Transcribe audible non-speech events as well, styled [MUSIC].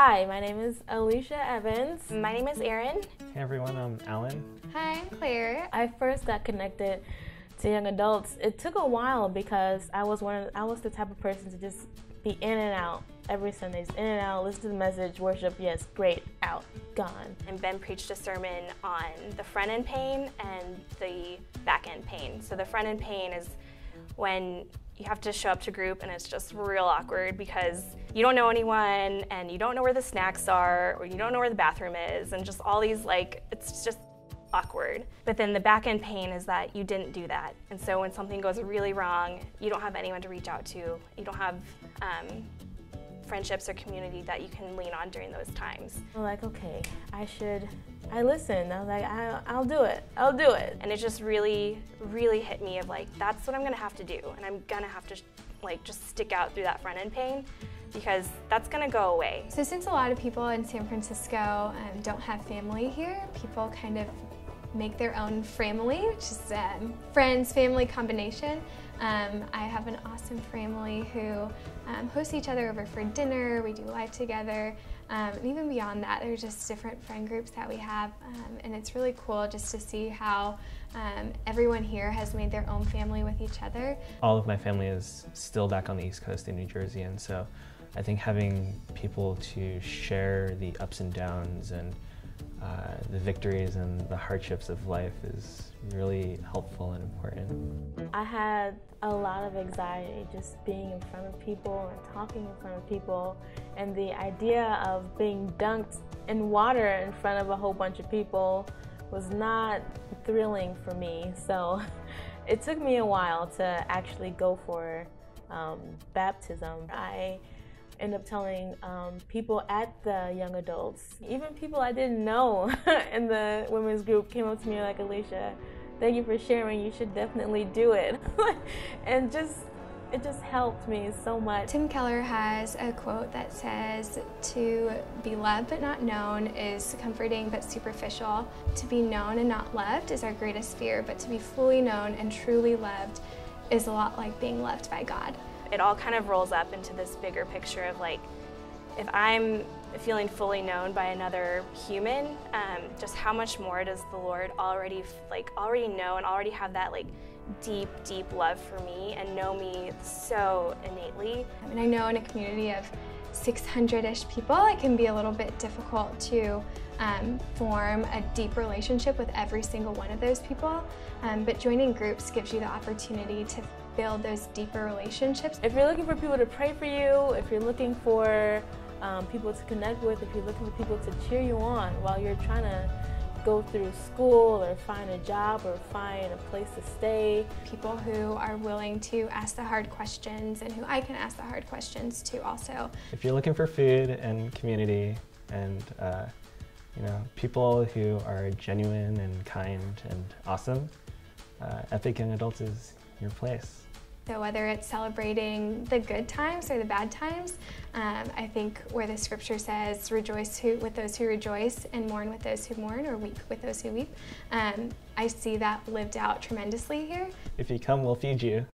Hi, my name is Alicia Evans. My name is Erin. Hey everyone, I'm Alan. Hi, I'm Claire. I first got connected to young adults. It took a while because I was one of, I was the type of person to just be in and out every Sundays, in and out, listen to the message, worship, yes, great, out, gone. And Ben preached a sermon on the front end pain and the back end pain. So the front end pain is when you have to show up to group and it's just real awkward because you don't know anyone and you don't know where the snacks are or you don't know where the bathroom is and just all these like it's just awkward. But then the back end pain is that you didn't do that. And so when something goes really wrong, you don't have anyone to reach out to. You don't have um, friendships or community that you can lean on during those times. I'm like, okay, I should, I listened. I was like, I, I'll do it. I'll do it. And it just really, really hit me of like, that's what I'm gonna have to do. And I'm gonna have to like just stick out through that front end pain because that's gonna go away. So since a lot of people in San Francisco um, don't have family here, people kind of make their own family, which is um, friends, family combination. Um, I have an awesome family who um, host each other over for dinner, we do live together, um, and even beyond that, there's just different friend groups that we have, um, and it's really cool just to see how everyone here has made their own family with each other. All of my family is still back on the East Coast in New Jersey, and so I think having people to share the ups and downs and uh, the victories and the hardships of life is really helpful and important. I had a lot of anxiety just being in front of people and talking in front of people, and the idea of being dunked in water in front of a whole bunch of people was not thrilling for me. So [LAUGHS] it took me a while to actually go for um, baptism. I end up telling um, people at the young adults, even people I didn't know [LAUGHS] in the women's group came up to me like, Alicia, thank you for sharing. You should definitely do it. [LAUGHS] and just, it just helped me so much. Tim Keller has a quote that says, To be loved but not known is comforting but superficial. To be known and not loved is our greatest fear, but to be fully known and truly loved is a lot like being loved by God it all kind of rolls up into this bigger picture of like, if I'm feeling fully known by another human, um, just how much more does the Lord already like already know and already have that like deep, deep love for me and know me so innately. I mean, I know in a community of 600-ish people, it can be a little bit difficult to um, form a deep relationship with every single one of those people. Um, but joining groups gives you the opportunity to build those deeper relationships. If you're looking for people to pray for you, if you're looking for um, people to connect with, if you're looking for people to cheer you on while you're trying to go through school or find a job or find a place to stay. People who are willing to ask the hard questions and who I can ask the hard questions to also. If you're looking for food and community and uh, you know people who are genuine and kind and awesome, uh, Epic Young Adults is your place. So whether it's celebrating the good times or the bad times, um, I think where the scripture says, rejoice who, with those who rejoice and mourn with those who mourn or weep with those who weep, um, I see that lived out tremendously here. If you come, we'll feed you.